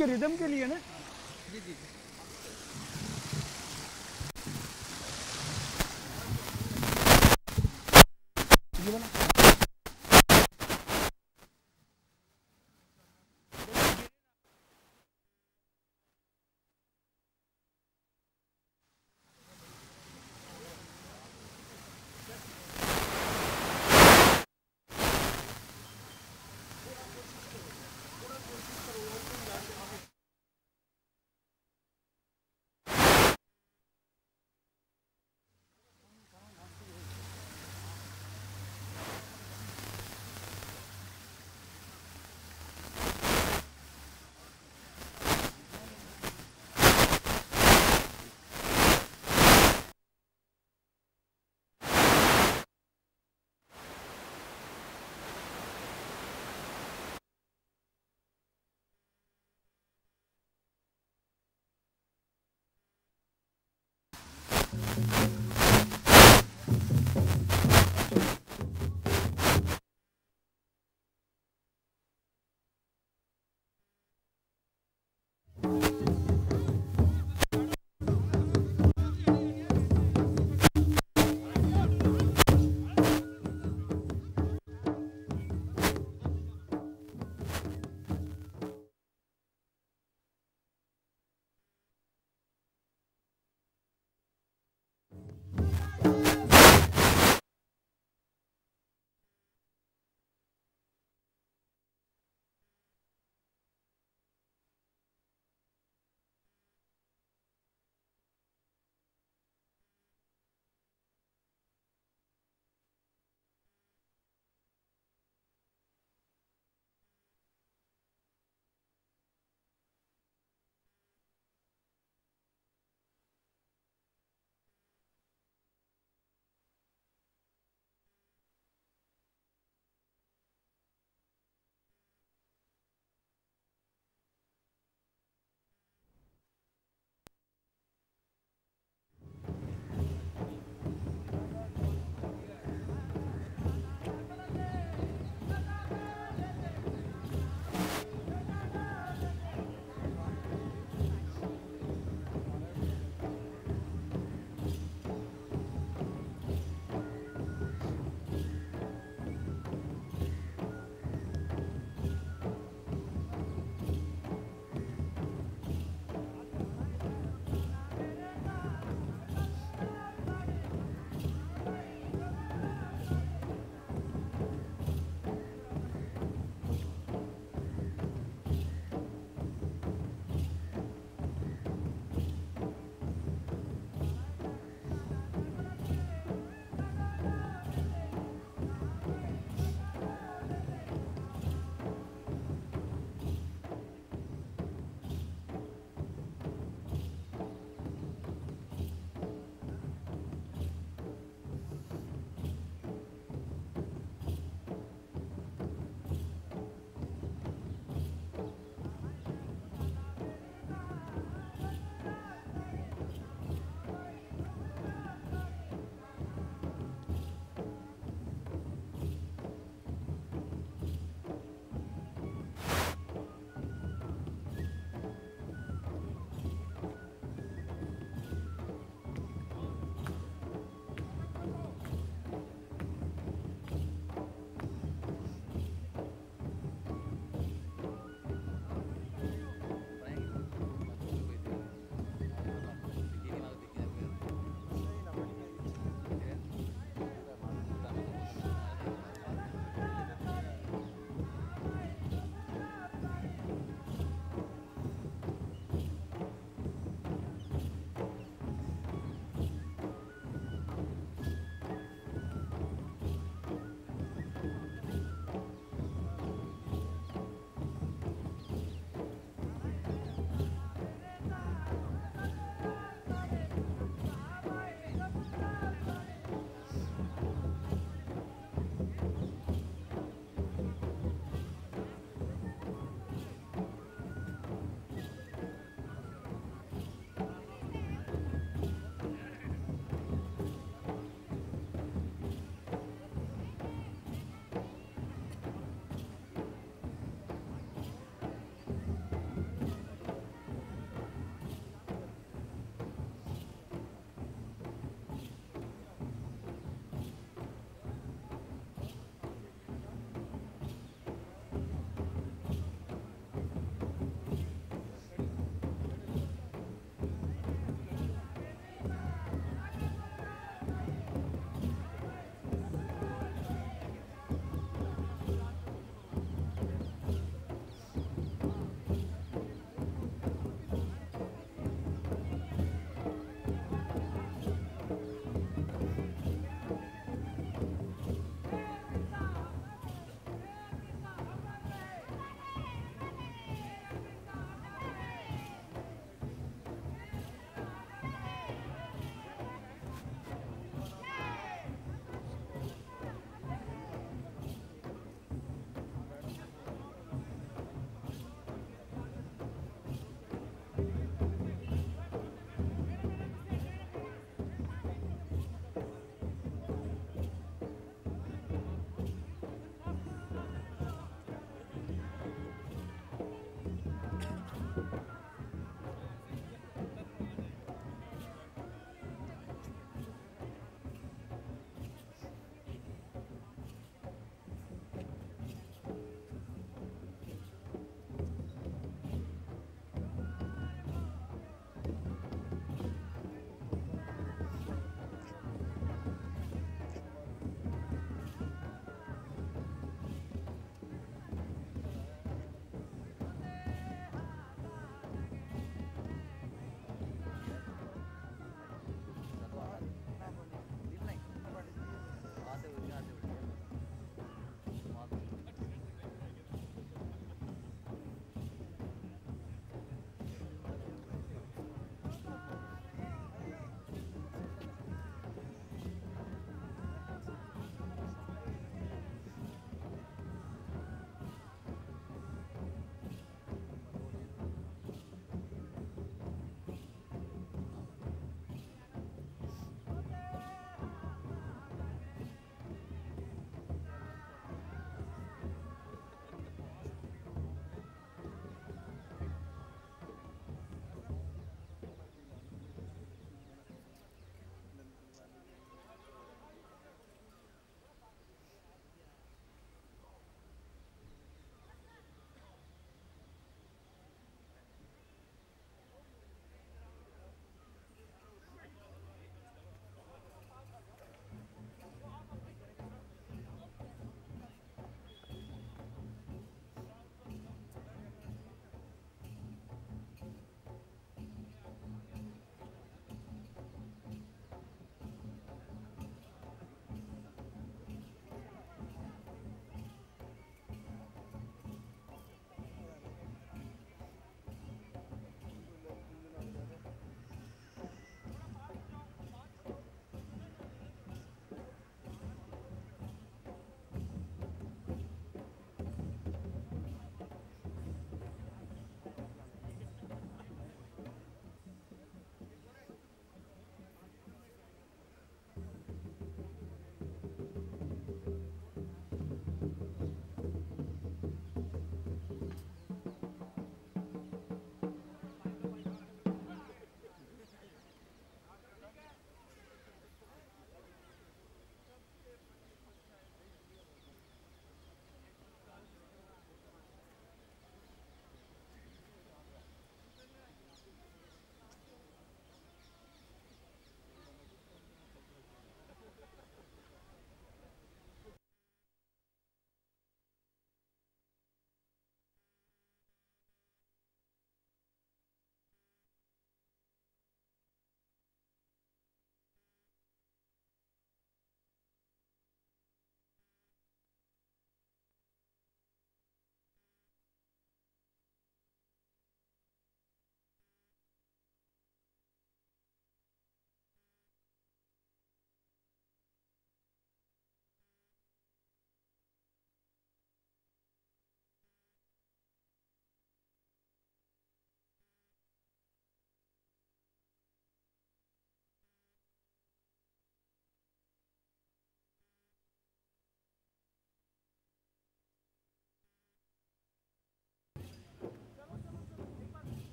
के रिदम के लिए ना